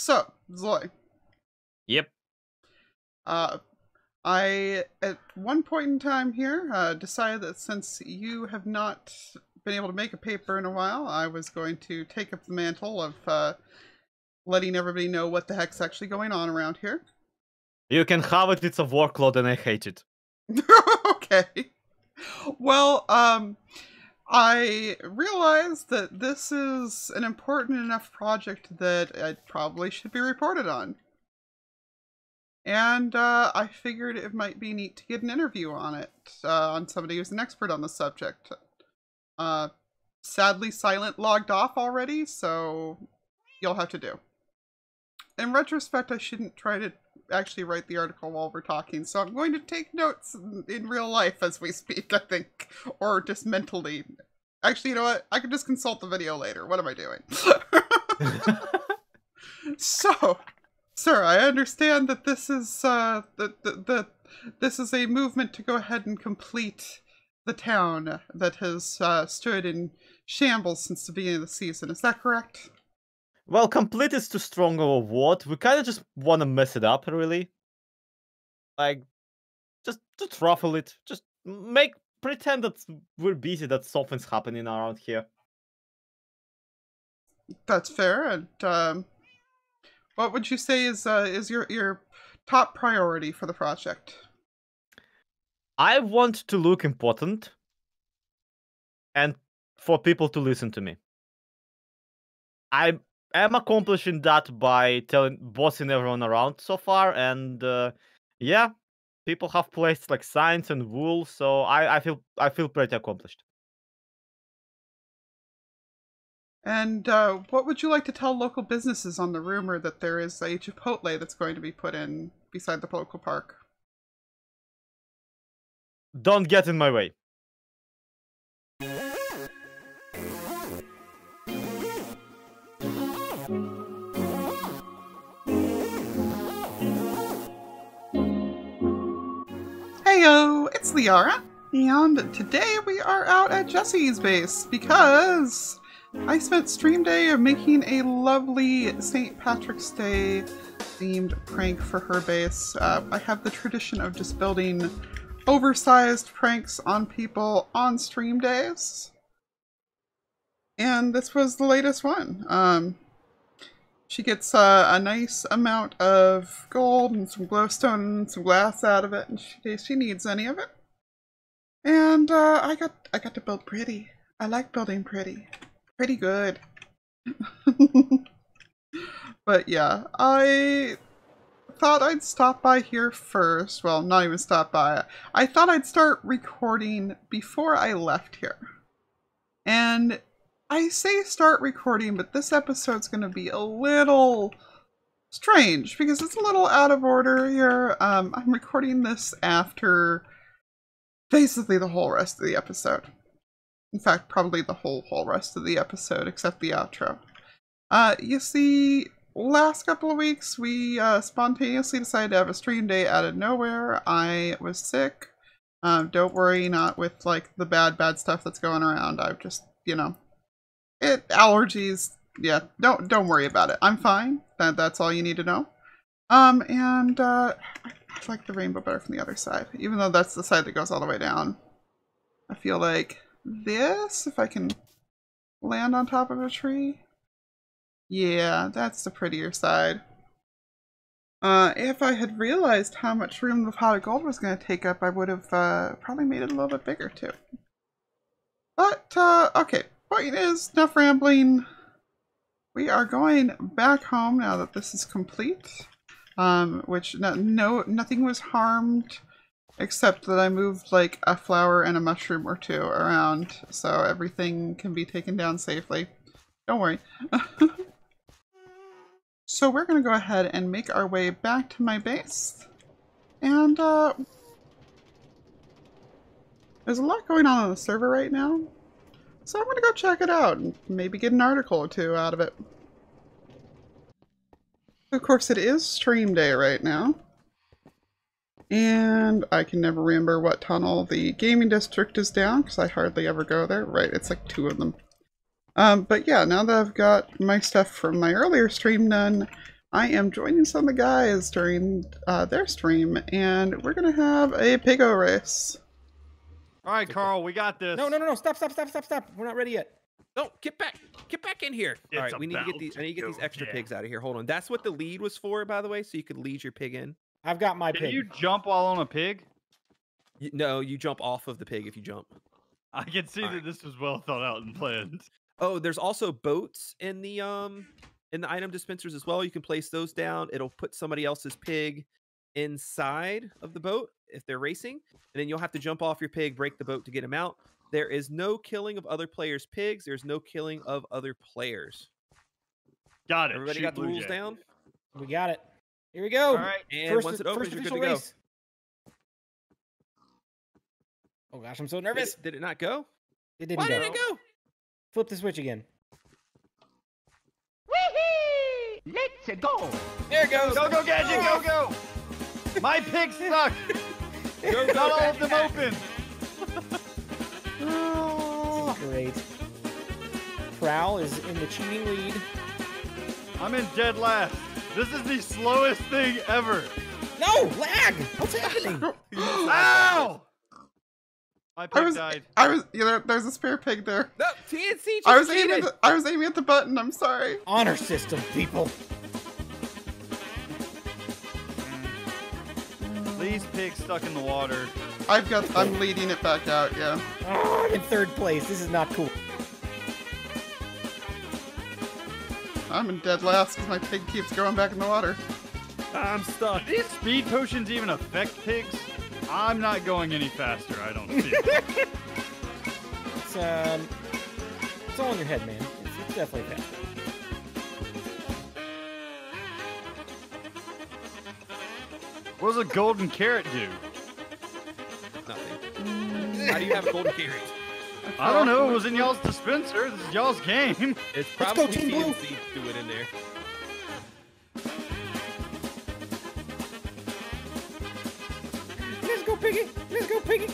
So, Zloy. Yep. Uh, I, at one point in time here, uh, decided that since you have not been able to make a paper in a while, I was going to take up the mantle of uh, letting everybody know what the heck's actually going on around here. You can have it. It's a workload, and I hate it. okay. Well, um, I realized that this is an important enough project that it probably should be reported on. And uh, I figured it might be neat to get an interview on it, uh, on somebody who's an expert on the subject. Uh, sadly, Silent logged off already, so you'll have to do. In retrospect, I shouldn't try to actually write the article while we're talking, so I'm going to take notes in, in real life as we speak, I think. Or just mentally. Actually, you know what? I can just consult the video later. What am I doing? so, sir, I understand that this is uh that the, the this is a movement to go ahead and complete the town that has uh, stood in shambles since the beginning of the season. Is that correct? Well, complete is too strong of a word. We kind of just want to mess it up, really. Like, just just ruffle it. Just make pretend that we're busy, that something's happening around here. That's fair. And um, what would you say is uh, is your your top priority for the project? I want to look important, and for people to listen to me. I am accomplishing that by telling, bossing everyone around so far, and uh, yeah, people have placed like signs and wool, so I, I feel I feel pretty accomplished. And uh, what would you like to tell local businesses on the rumor that there is a Chipotle that's going to be put in beside the local park? Don't get in my way. Heyo, it's Lyarrah, and today we are out at Jessiie's base because I spent stream day making a lovely St. Patrick's Day themed prank for her base. Uh, I have the tradition of just building oversized pranks on people on stream days. And this was the latest one. Um, she gets uh, a nice amount of gold and some glowstone and some glass out of it in case she needs any of it. And uh, I got I got to build pretty. I like building pretty. Pretty good. but yeah, I thought I'd stop by here first. Well, not even stop by. I thought I'd start recording before I left here. And I say start recording, but this episode's going to be a little strange because it's a little out of order here. Um, I'm recording this after basically the whole rest of the episode. In fact, probably the whole whole rest of the episode except the outro. Uh, you see, last couple of weeks we uh, spontaneously decided to have a stream day out of nowhere. I was sick. Um, don't worry, not with like the bad bad stuff that's going around. I've just you know it allergies. Yeah, don't don't worry about it. I'm fine. That that's all you need to know. Um, and uh, I, like the rainbow better from the other side, even though that's the side that goes all the way down. I feel like this, if I can land on top of a tree. Yeah, that's the prettier side. Uh, if I had realized how much room the pot of gold was going to take up, I would have uh, probably made it a little bit bigger too. But, uh, okay, point is, enough rambling. We are going back home now that this is complete. Um, which, no, no, nothing was harmed except that I moved like a flower and a mushroom or two around so everything can be taken down safely. Don't worry. so we're going to go ahead and make our way back to my base. And uh, there's a lot going on on the server right now. So I'm going to go check it out and maybe get an article or two out of it. Of course, it is stream day right now. And I can never remember what tunnel the gaming district is down because I hardly ever go there. Right, it's like two of them. Um, but yeah, now that I've got my stuff from my earlier stream done, I am joining some of the guys during uh, their stream, and we're gonna have a pigo race. All right, Carl, we got this. No, no, no, no! Stop, stop, stop, stop, stop! We're not ready yet. No, get back, get back in here. All It's right, we need to get these. I need to get these extra go pigs out of here. Hold on. That's what the lead was for, by the way, so you could lead your pig in. I've got my Can pig. you jump while on a pig? Y- No, you jump off of the pig if you jump. I can see All that right. this was well thought out and planned. Oh, there's also boats in the um in the item dispensers as well. You can place those down. It'll put somebody else's pig inside of the boat if they're racing, and then you'll have to jump off your pig, break the boat to get them out. There is no killing of other players' pigs. There's no killing of other players. Got it. Everybody Shoot got the rules Jay. down. We got it. Here we go. All right. And first, once it opens, you're good official to go. race. Oh gosh, I'm so Did nervous. it, did it not go? It didn't Why go. did it go? Flip the switch again. Let's go! There it goes. Go, go, Gadget, go, go! My pig stuck! Go, Not go, all of them open! This great. Prowl is in the cheating lead. I'm in dead last. This is the slowest thing ever. No lag. What's happening? Ow! My I was, died. I was, you know, there's a spare pig there. No, TNC just I was aiming, cheated. at the, I was aiming at the button. I'm sorry. Honor system, people. These pigs stuck in the water. I've got, I'm leading it back out. Yeah. Oh, in third place. This is not cool. I'm in dead last because my pig keeps going back in the water. I'm stuck. Do these speed potions even affect pigs? I'm not going any faster, I don't feel. It's um, it's all in your head, man. It's, it's definitely faster. What does a golden carrot do? Nothing. How do you have a golden carrot? I don't know. It was in y'all's dispenser. This is y'all's game. It's Let's go, Team Blue. Do it in there. Let's go, piggy. Let's go, piggy.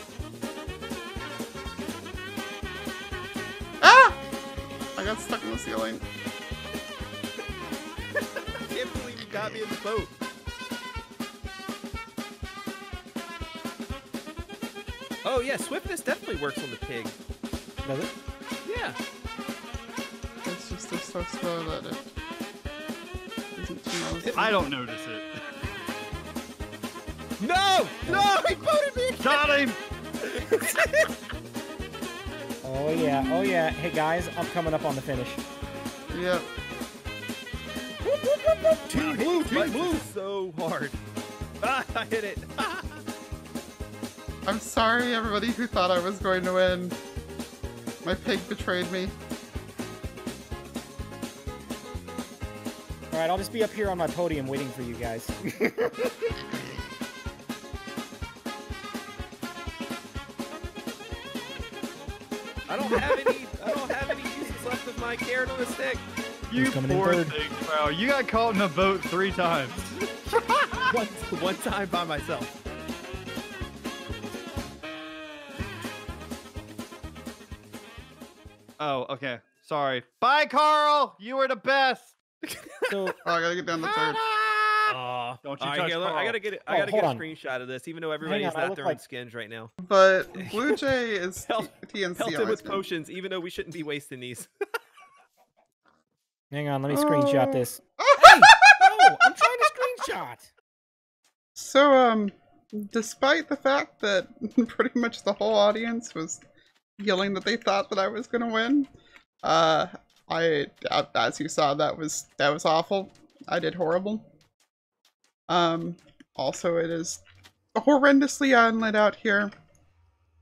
Ah! I got stuck in the ceiling. I can't believe you got me in the boat. Oh yeah, swiftness definitely works on the pig. Does it? Yeah. It's just it's so slow that it isn't too. I don't notice it. No! No! He voted me! Got him! Oh yeah. Oh yeah. Hey guys, I'm coming up on the finish. Yep. Team blue, team blue. So hard. Ah, I hit it. I'm sorry, everybody who thought I was going to win. My pig betrayed me. All right, I'll just be up here on my podium waiting for you guys. I don't have any. I don't have any uses left of my carrot on the stick. You poor third? thing, bro. You got caught in a boat three times. One, one time by myself. Oh, okay. Sorry. Bye, Carl. You were the best. So Oh, I gotta get down to third. Aw. Don't you All right, touch here, look, I gotta get it. Oh, I gotta hold get a on. screenshot of this, even though everybody's on, I not look their like- own skins right now. But BluJay is T- TNC Pelted with skin. potions, even though we shouldn't be wasting these. hang on, let me screenshot Oh. this. Hey, no, I'm trying to screenshot. So, um, despite the fact that pretty much the whole audience was yelling that they thought that I was gonna win, uh, I, as you saw, that was that was awful. I did horrible. Um, also, it is horrendously unlit out here.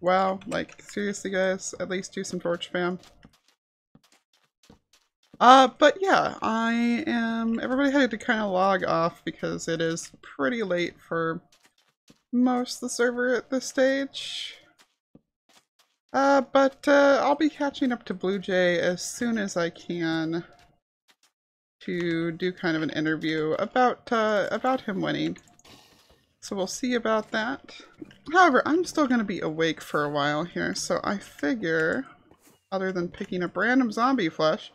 Wow, like seriously, guys, at least do some torch fam. Uh, but yeah, I am. Everybody had to kind of log off because it is pretty late for most of the server at this stage. Uh, but uh, I'll be catching up to BluJay as soon as I can to do kind of an interview about uh, about him winning. So we'll see about that. However, I'm still going to be awake for a while here, so I figure, other than picking up random zombie flesh,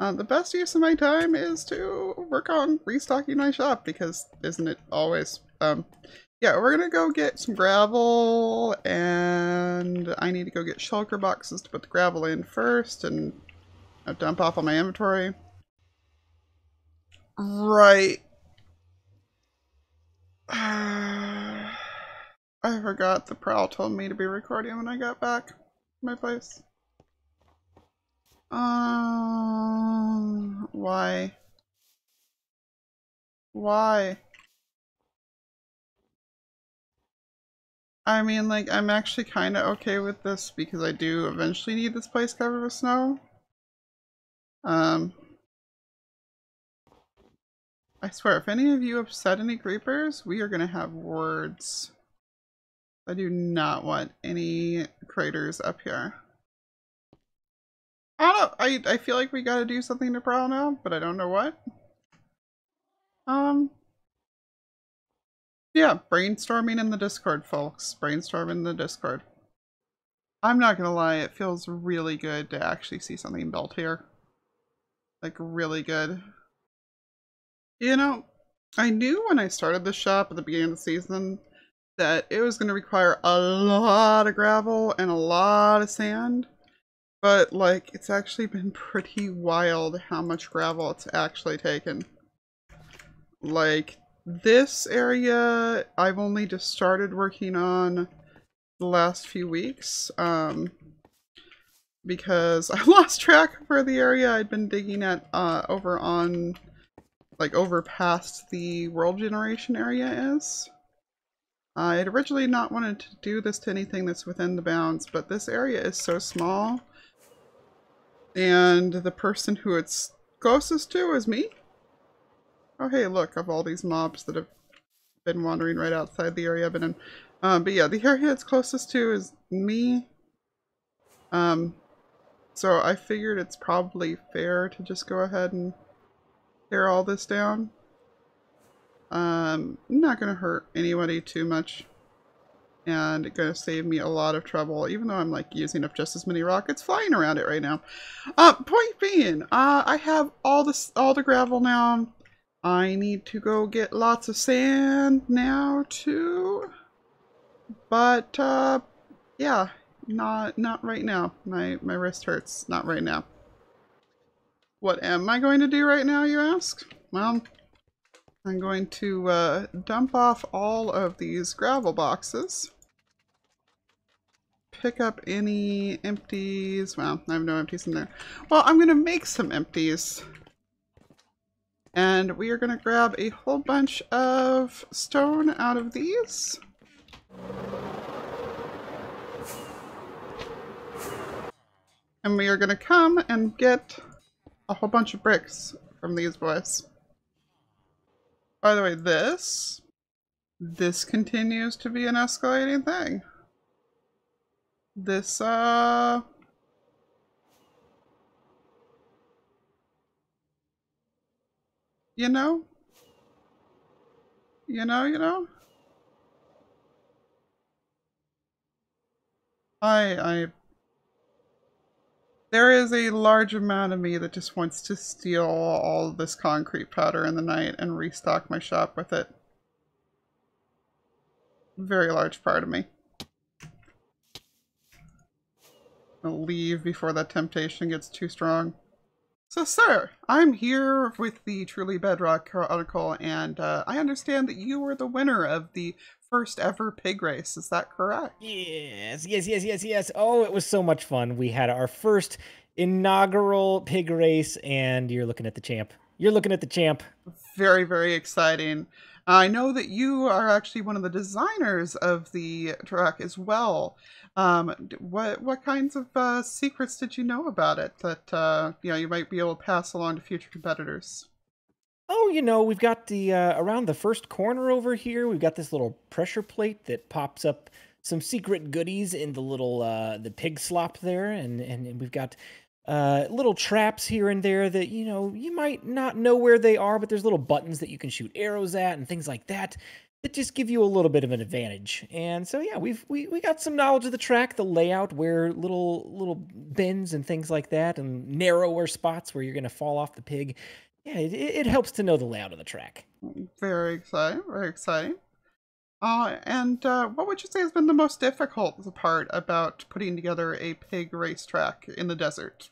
Uh, the best use of my time is to work on restocking my shop because isn't it always? Um, yeah, we're gonna go get some gravel and I need to go get shulker boxes to put the gravel in first and uh, dump off on my inventory. Right. I forgot the prowl told me to be recording when I got back my place. Um, why? Why? I mean, like, I'm actually kind of okay with this because I do eventually need this place covered with snow. Um, I swear, if any of you upset any creepers, we are going to have words. I do not want any craters up here. I don't know. I, I feel like we gotta do something to Prowl now, but I don't know what. Um. Yeah, brainstorming in the Discord, folks. Brainstorming in the Discord. I'm not gonna lie, it feels really good to actually see something built here. Like, really good. You know, I knew when I started the shop at the beginning of the season that it was going to require a lot of gravel and a lot of sand. But, like, it's actually been pretty wild how much gravel it's actually taken. Like, this area, I've only just started working on the last few weeks. Um, because I lost track of where the area I'd been digging at uh, over on, like, over past the world generation area is. I had originally not wanted to do this to anything that's within the bounds, but this area is so small and the person who it's closest to is me. Oh hey, look, of all these mobs that have been wandering right outside the area I've been in. Um, but yeah, the area it's closest to is me. Um, so I figured it's probably fair to just go ahead and tear all this down. Um, not gonna hurt anybody too much and it's gonna save me a lot of trouble, even though I'm like using up just as many rockets flying around it right now. Uh, point being, uh, I have all this, all the gravel now. I need to go get lots of sand now too. But, uh, yeah, not, not right now. My, my wrist hurts. Not right now. What am I going to do right now, you ask? Well, I'm going to uh, dump off all of these gravel boxes. Pick up any empties. Well, I have no empties in there. Well, I'm going to make some empties. And we are going to grab a whole bunch of stone out of these. And we are going to come and get a whole bunch of bricks from these boys. By the way, this, this continues to be an escalating thing. This, uh... You know? You know, you know? I, I there is a large amount of me that just wants to steal all this concrete powder in the night and restock my shop with it. Very large part of me. I'll leave before that temptation gets too strong. So, sir, I'm here with the Truly Bedrock Chronicle, and uh, I understand that you were the winner of the first ever pig race. Is that correct? Yes, yes, yes, yes, yes. Oh, it was so much fun. We had our first inaugural pig race, and you're looking at the champ. You're looking at the champ. Very, very exciting. I know that you are actually one of the designers of the track as well. Um, what what kinds of uh, secrets did you know about it that uh, you know you might be able to pass along to future competitors? Oh, you know, we've got the uh, around the first corner over here. We've got this little pressure plate that pops up some secret goodies in the little uh, the pig slop there, and and we've got uh, little traps here and there that you know you might not know where they are, but there's little buttons that you can shoot arrows at and things like that. that just give you a little bit of an advantage. And so yeah, we've we, we got some knowledge of the track, the layout, where little little bends and things like that, and narrower spots where you're gonna fall off the pig. Yeah, it, it helps to know the layout of the track. Very exciting. Very exciting. Uh, and uh, what would you say has been the most difficult part about putting together a pig racetrack in the desert?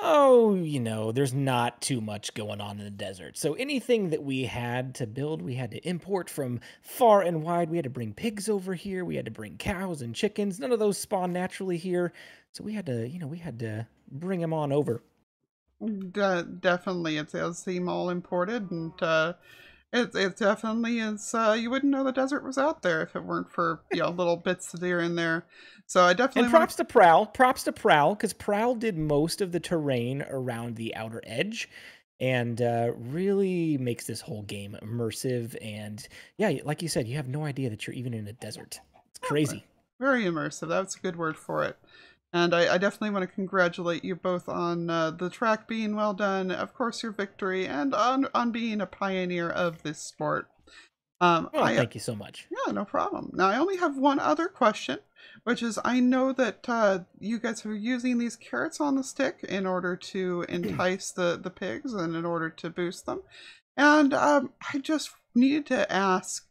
Oh, you know, there's not too much going on in the desert. So anything that we had to build, we had to import from far and wide. We had to bring pigs over here. We had to bring cows and chickens. None of those spawn naturally here. So we had to, you know, we had to bring them on over. De- definitely, it does seem all imported, and uh, it it definitely is. Uh, you wouldn't know the desert was out there if it weren't for you know little bits here and there. So I definitely And wanna- props to Prowl. Props to Prowl because Prowl did most of the terrain around the outer edge, and uh, really makes this whole game immersive. And yeah, like you said, you have no idea that you're even in a desert. It's crazy. very immersive. That's a good word for it. And I, I definitely want to congratulate you both on uh, the track being well done, of course, your victory, and on on being a pioneer of this sport. Um, Oh, I, thank you so much. Yeah, no problem. Now, I only have one other question, which is I know that uh, you guys are using these carrots on the stick in order to entice the, the pigs and in order to boost them. And um, I just needed to ask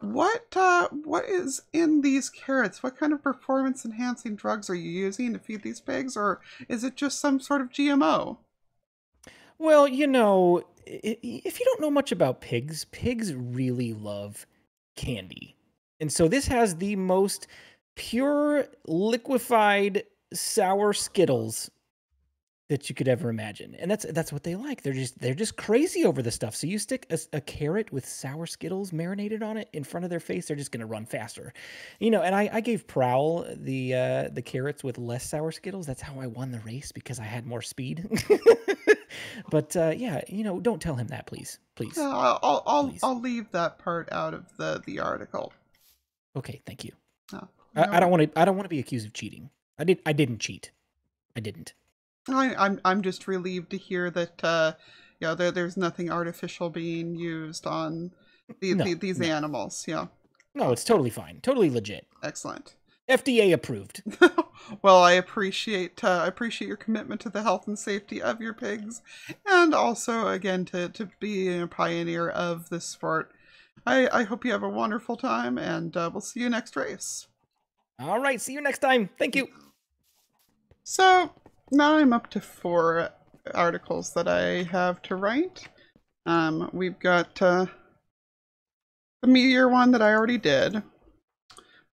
what uh, what is in these carrots? What kind of performance enhancing drugs are you using to feed these pigs, or is it just some sort of GMO? Well, you know, if you don't know much about pigs, pigs really love candy. And so this has the most pure liquefied sour skittles that you could ever imagine. And that's that's what they like. They're just they're just crazy over the stuff. So you stick a, a carrot with sour skittles marinated on it in front of their face, they're just going to run faster. You know, and I, I gave Prowl the uh, the carrots with less sour skittles. That's how I won the race because I had more speed. but uh, yeah, you know, don't tell him that, please, please. I'll I'll I'll, Please. I'll leave that part out of the the article. Okay, thank you. Oh, I, I don't want to. I don't want to be accused of cheating. I did. I didn't cheat. I didn't. I, I'm I'm just relieved to hear that uh, you know there, there's nothing artificial being used on the, No, the, these no. animals. Yeah, No, it's totally fine. Totally legit. excellent. FDA approved. well, I appreciate uh, I appreciate your commitment to the health and safety of your pigs, and also again to to be a pioneer of this sport. I I hope you have a wonderful time, and uh, we'll see you next race. All right. See you next time. Thank you. So now I'm up to four articles that I have to write. Um, we've got uh, the meteor one that I already did.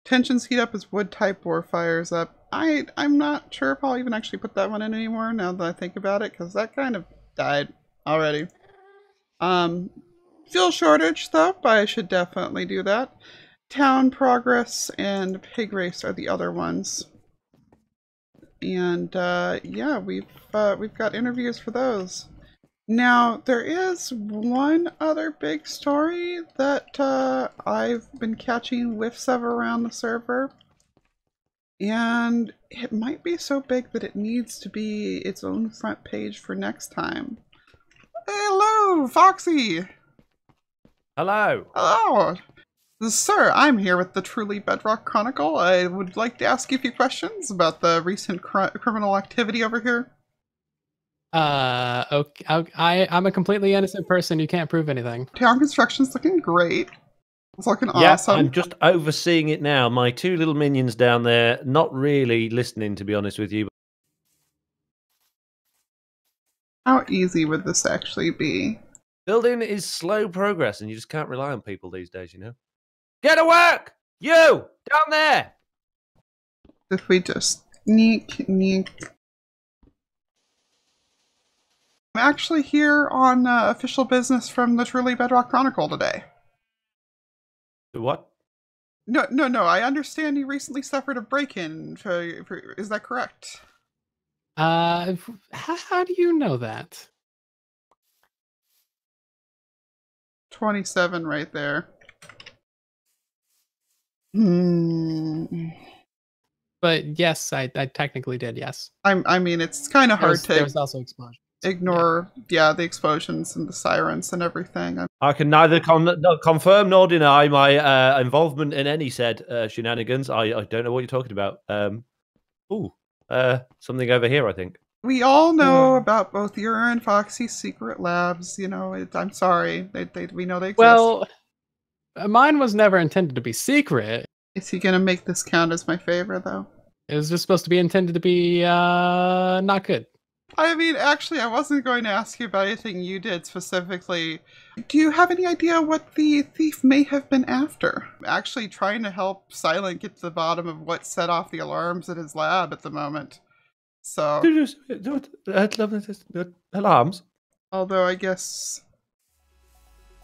Tensions heat up as wood type war fires up. I I'm not sure if I'll even actually put that one in anymore now that I think about it because that kind of died already. Um, fuel shortage though, but I should definitely do that. Town progress and pig race are the other ones and uh, yeah, we've uh, we've got interviews for those. Now there is one other big story that uh, I've been catching whiffs of around the server, and it might be so big that it needs to be its own front page for next time. Hello, Foxy. Hello. Hello. Sir, I'm here with the Truly Bedrock Chronicle. I would like to ask you a few questions about the recent cr- criminal activity over here. Uh, okay. I I'm a completely innocent person. You can't prove anything. Town construction's looking great. It's looking Yeah, awesome. I'm just overseeing it now. My two little minions down there, not really listening, to be honest with you. How easy would this actually be? Building is slow progress, and you just can't rely on people these days, you know. Get to work, you down there. If we just sneak, sneak. I'm actually here on uh, official business from the Truly Bedrock Chronicle today. What? No, no, no. I understand you recently suffered a break-in. For, for, is that correct? Uh, how, how do you know that? 27 right there. Hmm. But yes, I, I technically did. Yes. I'm, I mean, it's kind of hard was, to there was also explosion. ignore, yeah. the explosions and the sirens and everything. I'm, I can neither con- no, confirm nor deny my uh, involvement in any said uh, shenanigans. I, I don't know what you're talking about. Um, ooh, uh, something over here, I think. We all know about both your and Foxy's secret labs. You know, it, I'm sorry. They, they, we know they exist. Well, mine was never intended to be secret. is he gonna make this count as my favorite though? It was just supposed to be intended to be uh not good. I mean, actually, I wasn't going to ask you about anything you did specifically. Do you have any idea what the thief may have been after? Actually, trying to help Silent get to the bottom of what set off the alarms at his lab at the moment. So, Alarms. although I guess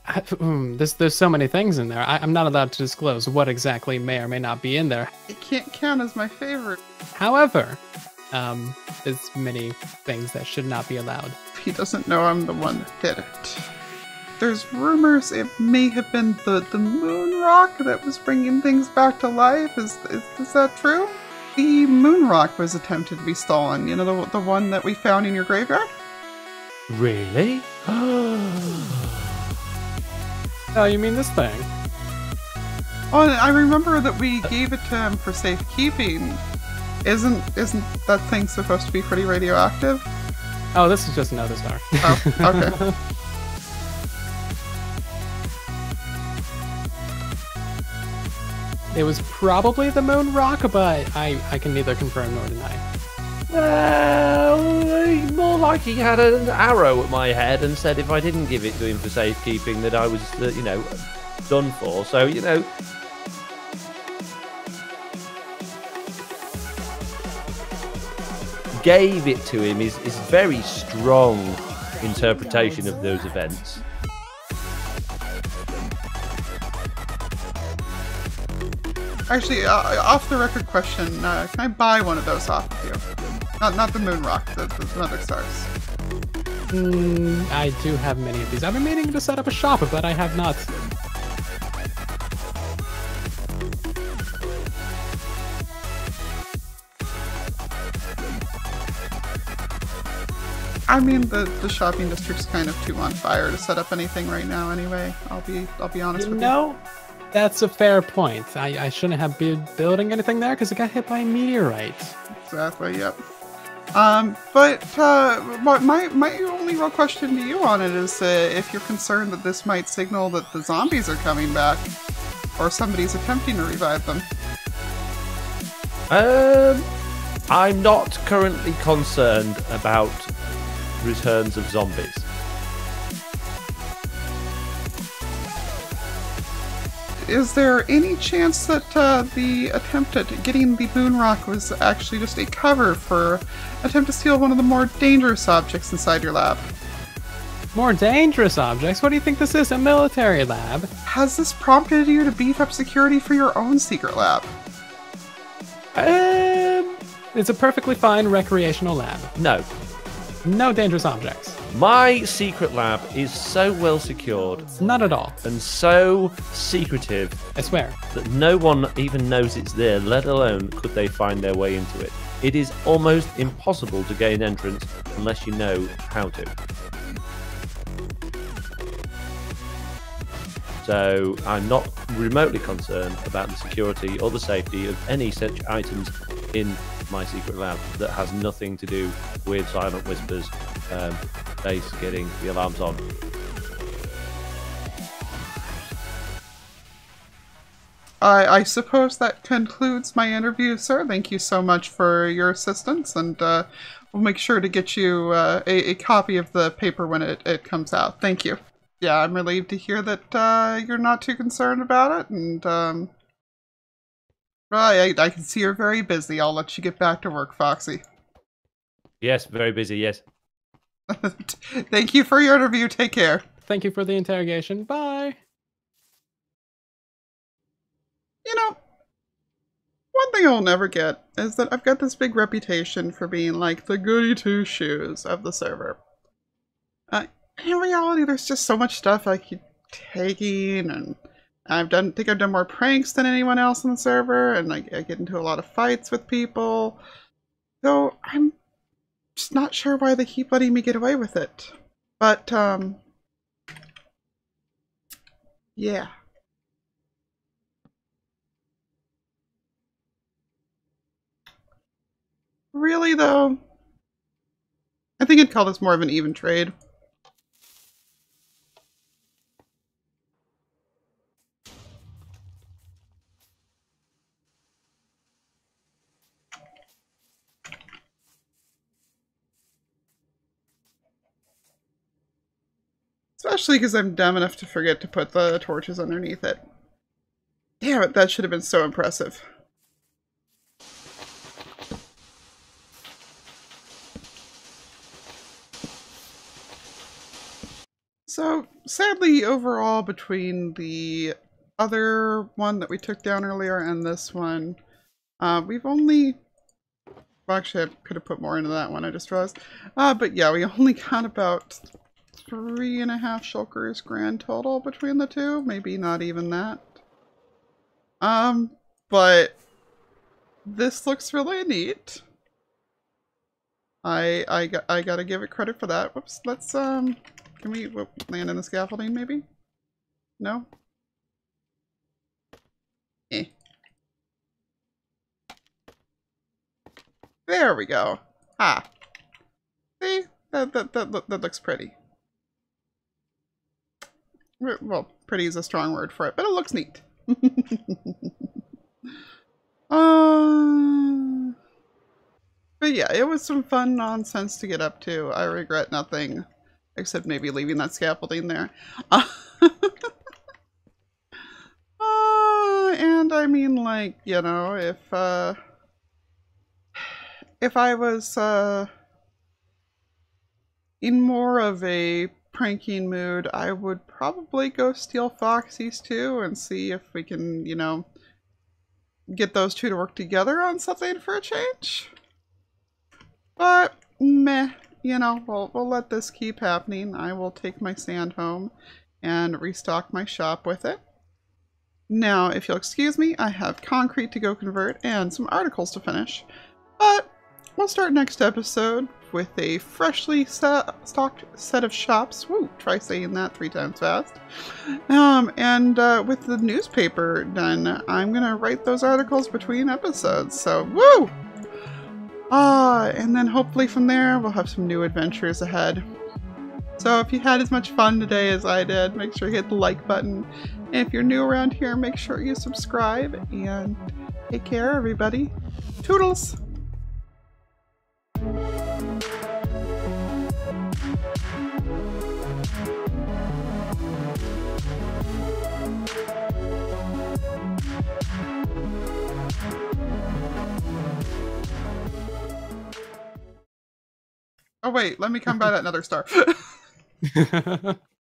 I- mm, There's there's so many things in there. I, I'm not allowed to disclose what exactly may or may not be in there. it can't count as my favorite. However, um, there's many things that should not be allowed. if he doesn't know I'm the one that did it. There's rumors it may have been the, the moon rock that was bringing things back to life. Is, is is that true? The moon rock was attempted to be stolen. You know the the one that we found in your graveyard. Really? Oh, you mean this thing? Oh, I remember that we gave it to him for safekeeping. Isn't isn't that thing supposed to be pretty radioactive? Oh, this is just another star. Oh, okay. it was probably the moon rock, but I, I can neither confirm nor deny. Well, more like he had an arrow at my head and said if I didn't give it to him for safekeeping, that I was, uh, you know, done for. So, you know. Gave it to him is, is very strong interpretation of those events. Actually, uh, off the record question: uh, Can I buy one of those off of you? Not not the moon rock, the, the other stars. Mm, I do have many of these. I've been meaning to set up a shop, but I have not. I mean, the, the shopping district's kind of too on fire to set up anything right now. Anyway, I'll be I'll be honest You with know, you. No, that's a fair point. I, I shouldn't have been building anything there because it got hit by a meteorite. you. Exactly. Yep. Um, but uh, my my only real question to you on it is uh, if you're concerned that this might signal that the zombies are coming back, or somebody's attempting to revive them. Um, I'm not currently concerned about returns of zombies. Is there any chance that uh, the attempt at getting the moon rock was actually just a cover for attempt to steal one of the more dangerous objects inside your lab? More dangerous objects? What do you think this is? A military lab? Has this prompted you to beef up security for your own secret lab? Um, it's a perfectly fine recreational lab. No, No dangerous objects. My secret lab is so well secured Not at all. and so secretive I swear. that no one even knows it's there, let alone could they find their way into it. It is almost impossible to gain entrance unless you know how to. So I'm not remotely concerned about the security or the safety of any such items in my secret lab that has nothing to do with Silent Whispers um, base getting the alarms on. I, I suppose that concludes my interview, sir. Thank you so much for your assistance, and uh, we'll make sure to get you uh, a, a copy of the paper when it, it comes out. Thank you. Yeah, I'm relieved to hear that uh, you're not too concerned about it, and um, right, I, I can see you're very busy. I'll let you get back to work, Foxy. Yes, very busy, yes. Thank you for your interview. Take care. Thank you for the interrogation. Bye. You know, one thing I'll never get is that I've got this big reputation for being like the goody two shoes of the server. Uh, in reality, there's just so much stuff I keep taking, and I've done think I've done more pranks than anyone else on the server, and I, I get into a lot of fights with people. So I'm just not sure why they keep letting me get away with it. But um, Yeah. Really, though? I think I'd call this more of an even trade. Especially because I'm dumb enough to forget to put the torches underneath it. Damn it, that should have been so impressive. So, sadly, overall, between the other one that we took down earlier and this one, uh, we've only... Well, actually, I could have put more into that one, I just realized. Uh, but yeah, we only got about three and a half shulkers grand total between the two. Maybe not even that. Um, but this looks really neat. I I got I gotta give it credit for that. Whoops. Let's um, can we whoop, land in the scaffolding maybe? No. Eh. There we go. Ah. See that that that that looks pretty. Well, pretty is a strong word for it, but it looks neat. uh, but yeah, it was some fun nonsense to get up to. I regret nothing, except maybe leaving that scaffolding there. Uh, and I mean, like, you know, if, uh, if I was, uh, in more of a pranking mood, I would probably go steal Foxy's too and see if we can, you know, get those two to work together on something for a change. But, meh, you know, we'll, we'll let this keep happening. I will take my sand home and restock my shop with it. Now, if you'll excuse me, I have concrete to go convert and some articles to finish. But we'll start next episode with a freshly stocked set of shops. Woo, try saying that three times fast. Um, and uh, with the newspaper done, I'm gonna write those articles between episodes. So, woo! Ah, and then hopefully from there we'll have some new adventures ahead. So if you had as much fun today as I did, make sure you hit the like button. And if you're new around here, make sure you subscribe and take care, everybody. Toodles! Oh wait, let me come by that another star.